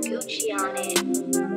Gucci on it.